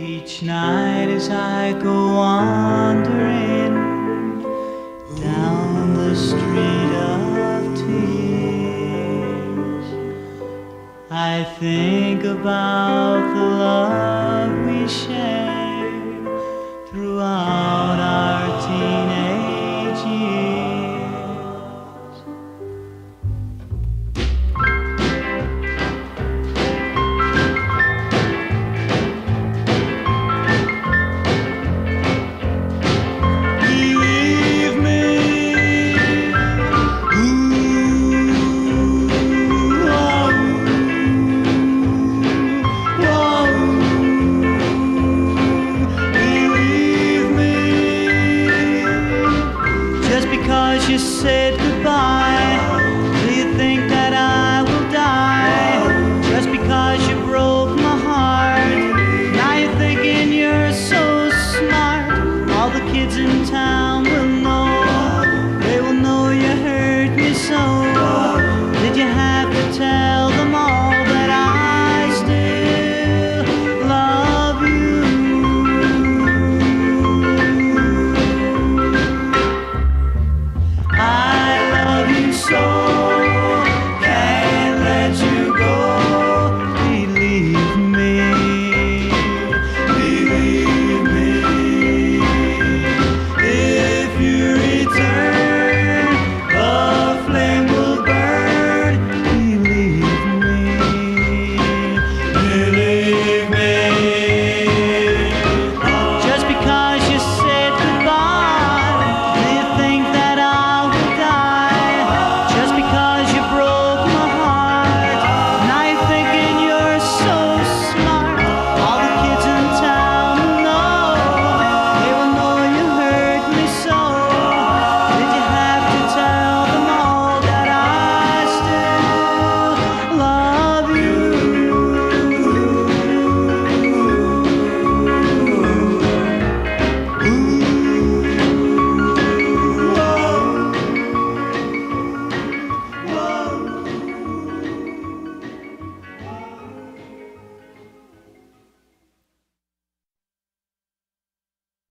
Each night as I go wandering down the street of tears, I think about the love said goodbye.